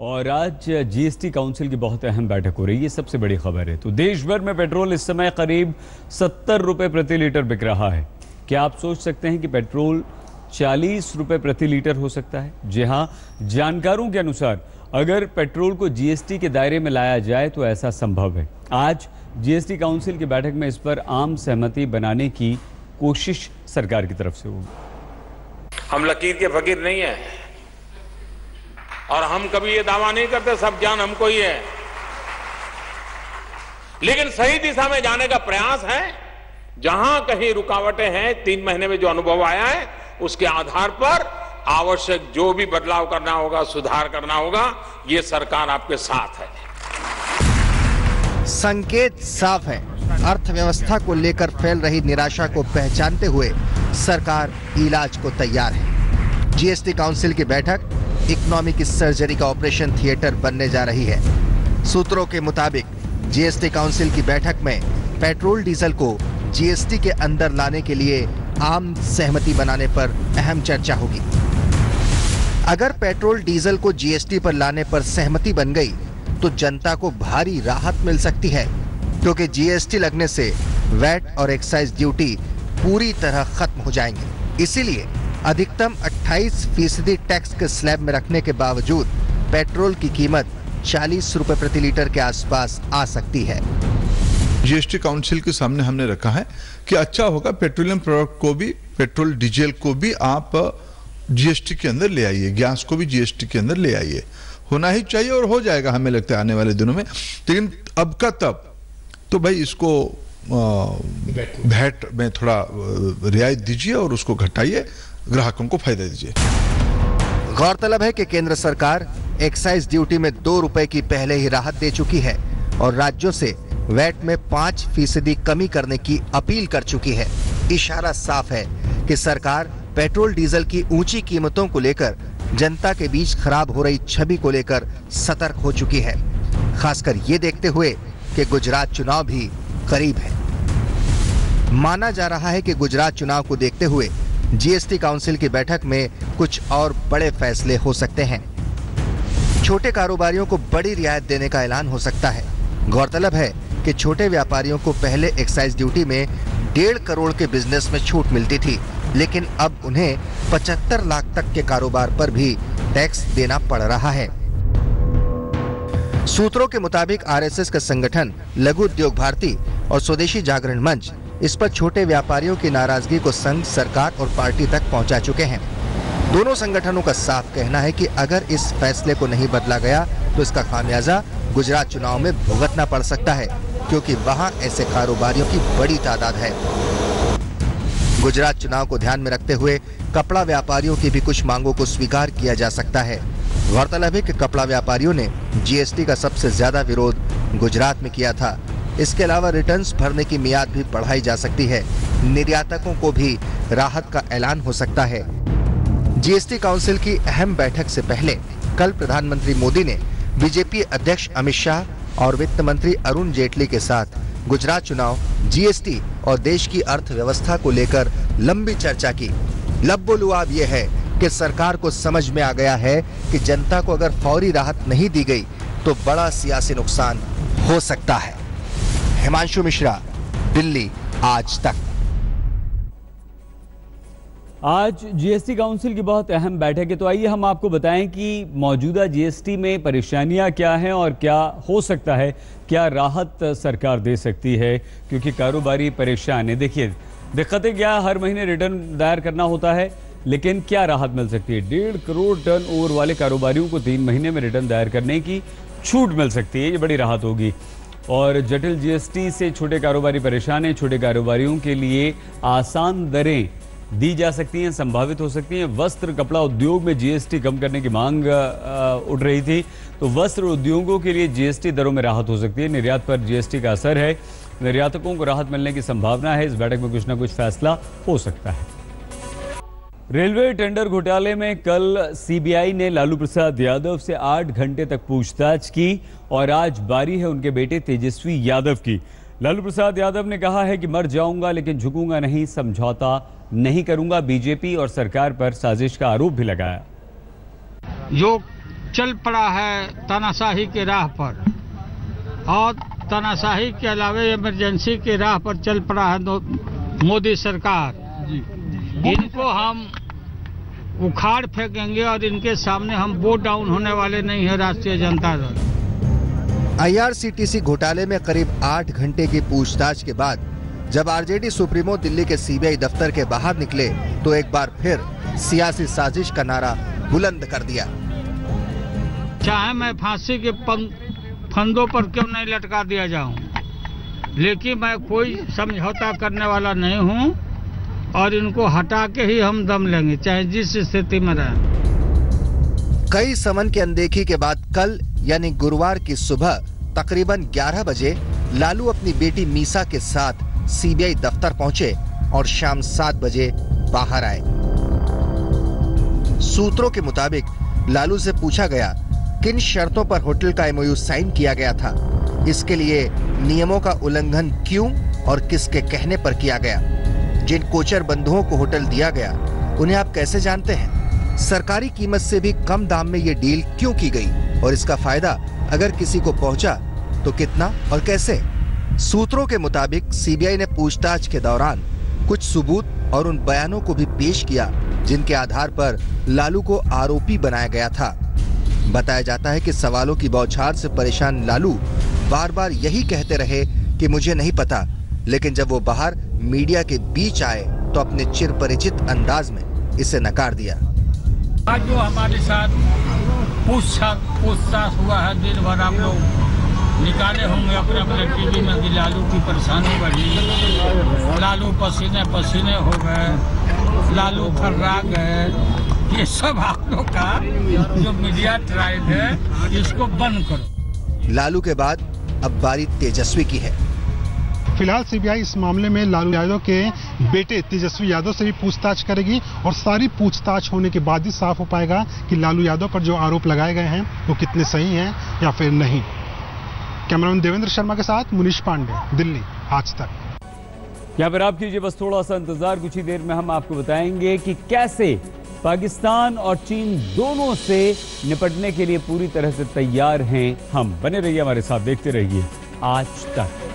और आज GST council की बहुत अहम बैठक हो रही है सबसे बड़ी खबर है। तो देश भर में पेट्रोल इस समय करीब सत्तर रुपये प्रति लीटर बिक रहा है। क्या आप सोच सकते हैं कि पेट्रोल चालीस रुपये प्रति लीटर हो सकता है? जी हाँ जानकारों के अनुसार अगर पेट्रोल को जीएसटी के दायरे में लाया जाए तो ऐसा संभव है। आज जीएसटी काउंसिल की बैठक में इस पर आम सहमति बनाने की कोशिश सरकार की तरफ़ से होगी। हम लकीर के फकीर नहीं है। और हम कभी ये दावा नहीं करते, सब ज्ञान हमको ही है। लेकिन सही दिशा में जाने का प्रयास है। जहाँ कहीं रुकावटें हैं, तीन महीने में जो अनुभव आया है, उसके आधार पर आवश्यक जो भी बदलाव करना होगा, सुधार करना होगा, ये सरकार आपके साथ है। संकेत साफ़ है। अर्थव्यवस्था को लेकर फैल रही निराशा को पहचानते हुए सरकार इलाज को तैयार है। जीएसटी काउंसिल की बैठक इकोनॉमिक सर्जरी का ऑपरेशन थिएटर बनने जा रही है। सूत्रों के मुताबिक, जीएसटी काउंसिल की बैठक में पेट्रोल डीजल को जीएसटी के अंदर लाने के लिए आम सहमति बनाने पर अहम चर्चा होगी। अगर पेट्रोल डीजल को जीएसटी पर लाने पर सहमति बन गई तो जनता को भारी राहत मिल सकती है, क्योंकि तो जीएसटी लगने से वैट और एक्साइज ड्यूटी पूरी तरह खत्म हो जाएँगे। इसीलिए अधिकतम 28 फ़ीसदी टैक्स के स्लैब में रखने के बावजूद पेट्रोल की कीमत चालीस रुपए प्रति लीटर के आसपास आ सकती है। जीएसटी काउंसिल के सामने हमने रखा है कि अच्छा होगा पेट्रोलियम प्रोडक्ट को भी पेट्रोल डीजल को भी आप जीएसटी के अंदर ले आइए गैस को भी जीएसटी के अंदर ले आइए। होना ही चाहिए और हो जाएगा हमें लगता है आने वाले दिनों में। लेकिन अब का तब तो भाई इसको भैट में थोड़ा रियायत दीजिए और उसको घटाइए। ग्राहकों को फ़ायदा दीजिए। गौरतलब है कि केंद्र सरकार एक्साइज ड्यूटी में दो रुपए की पहले ही राहत दे चुकी है और राज्यों से वैट में पाँच फ़ीसदी कमी करने की अपील कर चुकी है। इशारा साफ़ है कि सरकार पेट्रोल डीजल की ऊँची कीमतों को लेकर जनता के बीच खराब हो रही छवि को लेकर सतर्क हो चुकी है। खासकर ये देखते हुए कि गुजरात चुनाव भी करीब है। माना जा रहा है कि गुजरात चुनाव को देखते हुए जीएसटी काउंसिल की बैठक में कुछ और बड़े फैसले हो सकते हैं। छोटे कारोबारियों को बड़ी रियायत देने का ऐलान हो सकता है। गौरतलब है कि छोटे व्यापारियों को पहले एक्साइज ड्यूटी में डेढ़ करोड़ के बिज़नेस में छूट मिलती थी, लेकिन अब उन्हें 75 लाख तक के कारोबार पर भी टैक्स देना पड़ रहा है। सूत्रों के मुताबिक आरएसएस का संगठन लघु उद्योग भारती और स्वदेशी जागरण मंच इस पर छोटे व्यापारियों की नाराज़गी को संघ, सरकार और पार्टी तक पहुँचा चुके हैं। दोनों संगठनों का साफ़ कहना है कि अगर इस फैसले को नहीं बदला गया तो इसका खामियाजा गुजरात चुनाव में भुगतना पड़ सकता है, क्योंकि वहाँ ऐसे कारोबारियों की बड़ी तादाद है। गुजरात चुनाव को ध्यान में रखते हुए कपड़ा व्यापारियों की भी कुछ मांगों को स्वीकार किया जा सकता है। गौरतलब है कि कपड़ा व्यापारियों ने जीएसटी का सबसे ज़्यादा विरोध गुजरात में किया था। इसके अलावा रिटर्न्स भरने की मियाद भी बढ़ाई जा सकती है। निर्यातकों को भी राहत का ऐलान हो सकता है। जीएसटी काउंसिल की अहम बैठक से पहले कल प्रधानमंत्री मोदी ने बीजेपी अध्यक्ष अमित शाह और वित्त मंत्री अरुण जेटली के साथ गुजरात चुनाव जीएसटी और देश की अर्थव्यवस्था को लेकर लंबी चर्चा की। लब्बोलुआब ये है कि सरकार को समझ में आ गया है कि जनता को अगर फौरी राहत नहीं दी गई तो बड़ा सियासी नुकसान हो सकता है। हिमांशु मिश्रा, दिल्ली, आज तक। आज जीएसटी काउंसिल की बहुत अहम बैठक है तो आइए हम आपको बताएँ कि मौजूदा जीएसटी में परेशानियाँ क्या हैं और क्या हो सकता है, क्या राहत सरकार दे सकती है, क्योंकि कारोबारी परेशान है। देखिए, दिक्कतें क्या हर महीने रिटर्न दायर करना होता है, लेकिन क्या राहत मिल सकती है? डेढ़ करोड़ टर्न ओवर वाले कारोबारियों को तीन महीने में रिटर्न दायर करने की छूट मिल सकती है, ये बड़ी राहत होगी। और जटिल जीएसटी से छोटे कारोबारी परेशान हैं। छोटे कारोबारियों के लिए आसान दरें दी जा सकती हैं, संभावित हो सकती हैं। वस्त्र, कपड़ा उद्योग में जीएसटी कम करने की मांग उठ रही थी। तो वस्त्र उद्योगों के लिए जीएसटी दरों में राहत हो सकती है। निर्यात पर जीएसटी का असर है। निर्यातकों को राहत मिलने की संभावना है। इस बैठक में कुछ ना कुछ फैसला हो सकता है। रेलवे टेंडर घोटाले में कल सीबीआई ने लालू प्रसाद यादव से आठ घंटे तक पूछताछ की और आज बारी है उनके बेटे तेजस्वी यादव की। लालू प्रसाद यादव ने कहा है कि मर जाऊँगा लेकिन झुकूँगा नहीं समझौता नहीं करूँगा। बीजेपी और सरकार पर साजिश का आरोप भी लगाया। जो चल पड़ा है तानाशाही के राह पर। और तानाशाही के अलावे इमरजेंसी के राह पर चल पड़ा है मोदी सरकार। इनको हम उखाड़ फेंकेंगे और इनके सामने हम वोट डाउन होने वाले नहीं है राष्ट्रीय जनता दल। आईआरसीटीसी घोटाले में करीब आठ घंटे की पूछताछ के बाद जब आरजेडी सुप्रीमो दिल्ली के सीबीआई दफ्तर के बाहर निकले तो एक बार फिर सियासी साजिश का नारा बुलंद कर दिया। चाहे मैं फांसी के फंदों पर क्यों नहीं लटका दिया जाऊँ लेकिन मैं कोई समझौता करने वाला नहीं हूँ। और इनको हटा के ही हम दम लेंगे, चाहे जिस स्थिति में रहे। कई समन की अनदेखी के बाद कल, यानी गुरुवार की सुबह, तकरीबन 11 बजे, लालू अपनी बेटी मीसा के साथ सीबीआई दफ्तर पहुँचे और शाम सात बजे बाहर आए। सूत्रों के मुताबिक, लालू से पूछा गया किन शर्तों पर होटल का एमओयू साइन किया गया था। इसके लिए नियमों का उल्लंघन क्यों और किसके कहने पर किया गया? जिन कोचर बंधुओं को होटल दिया गया, उन्हें आप कैसे जानते हैं? सरकारी कीमत से भी कम दाम में ये डील क्यों की गई? और इसका फ़ायदा अगर किसी को पहुँचा तो कितना और कैसे? सूत्रों के मुताबिक, सीबीआई ने पूछताछ के दौरान कुछ सबूत और उन बयानों को भी पेश किया, जिनके आधार पर लालू को आरोपी बनाया गया था। बताया जाता है कि सवालों की बौछार से परेशान लालू बार बार यही कहते रहे कि मुझे नहीं पता लेकिन जब वो बाहर मीडिया के बीच आए तो अपने चिर परिचित अंदाज में इसे नकार दिया। आज जो हमारे साथ पूछताछ हुआ है दिन भर आप लोग निकाले होंगे अपने अपने टीवी में कि लालू की परेशानी बढ़ी। लालू पसीने पसीने हो गए। लालू फर्रा गए ये सब आप लोग का जो मीडिया ट्राइब है इसको बंद करो। लालू के बाद अब बारी तेजस्वी की है। फ़िलहाल सीबीआई इस मामले में लालू यादव के बेटे तेजस्वी यादव से भी पूछताछ करेगी और सारी पूछताछ होने के बाद ही साफ़ हो पाएगा कि लालू यादव पर जो आरोप लगाए गए हैं, वो कितने सही हैं या फिर नहीं। कैमरामैन देवेंद्र शर्मा के साथ मुनीष पांडे, दिल्ली, आज तक। यहाँ पर आप कीजिए बस थोड़ा सा इंतज़ार, कुछ ही देर में हम आपको बताएँगे कि कैसे पाकिस्तान और चीन दोनों से निपटने के लिए पूरी तरह से तैयार हैं। हम बने रहिए हमारे साथ, देखते रहिए आज तक।